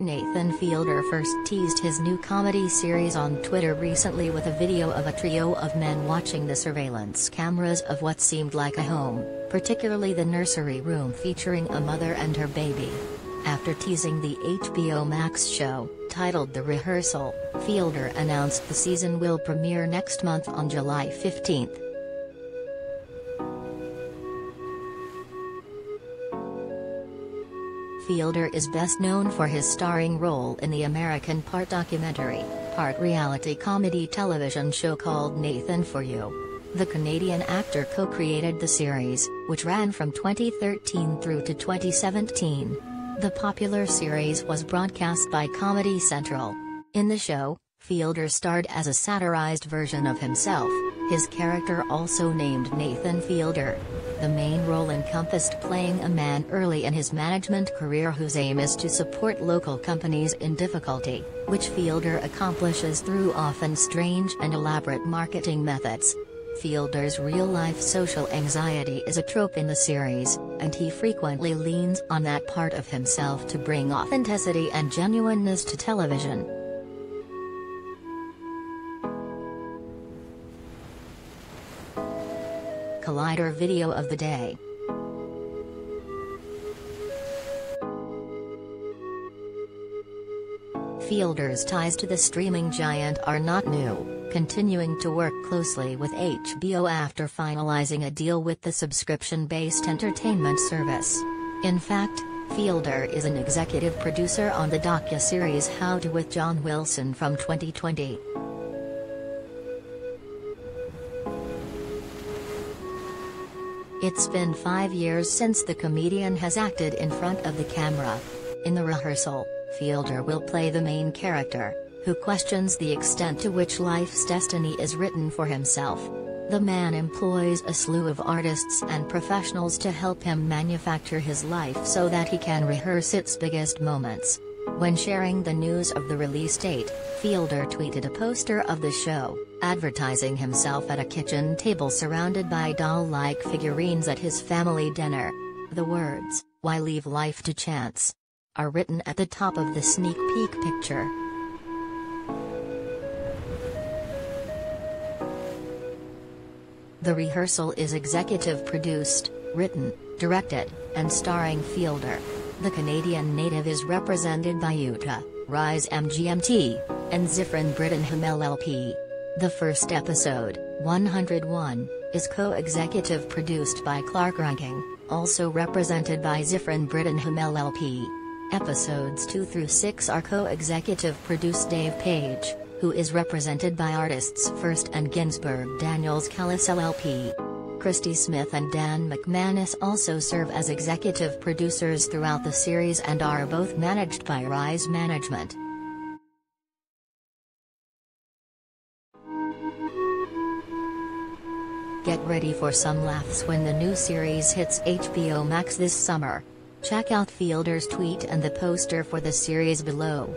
Nathan Fielder first teased his new comedy series on Twitter recently with a video of a trio of men watching the surveillance cameras of what seemed like a home, particularly the nursery room featuring a mother and her baby. After teasing the HBO Max show, titled The Rehearsal, Fielder announced the season will premiere next month on July 15. Fielder is best known for his starring role in the American part documentary, part reality comedy television show called Nathan For You. The Canadian actor co-created the series, which ran from 2013 through to 2017. The popular series was broadcast by Comedy Central. In the show, Fielder starred as a satirized version of himself, his character also named Nathan Fielder. The main role encompassed playing a man early in his management career whose aim is to support local companies in difficulty, which Fielder accomplishes through often strange and elaborate marketing methods. Fielder's real-life social anxiety is a trope in the series, and he frequently leans on that part of himself to bring authenticity and genuineness to television. Collider video of the day. Fielder's ties to the streaming giant are not new, continuing to work closely with HBO after finalizing a deal with the subscription-based entertainment service. In fact, Fielder is an executive producer on the docu-series How to with John Wilson from 2020. It's been five years since the comedian has acted in front of the camera. In the rehearsal, Fielder will play the main character, who questions the extent to which life's destiny is written for himself. The man employs a slew of artists and professionals to help him manufacture his life so that he can rehearse its biggest moments. When sharing the news of the release date, Fielder tweeted a poster of the show, advertising himself at a kitchen table surrounded by doll-like figurines at his family dinner. The words, Why leave life to chance? are written at the top of the sneak peek picture. The rehearsal is executive produced, written, directed, and starring Fielder. The Canadian native is represented by Utah, Rise MGMT, and Ziffren Brittenham LLP. The first episode, 101, is co-executive produced by Clark Ranking, also represented by Ziffren Brittenham LLP. Episodes 2 through 6 are co-executive produced Dave Page, who is represented by artists First and Ginsburg Daniels Kallis LLP. Christy Smith and Dan McManus also serve as executive producers throughout the series and are both managed by Rise Management. Get ready for some laughs when the new series hits HBO Max this summer. Check out Fielder's tweet and the poster for the series below.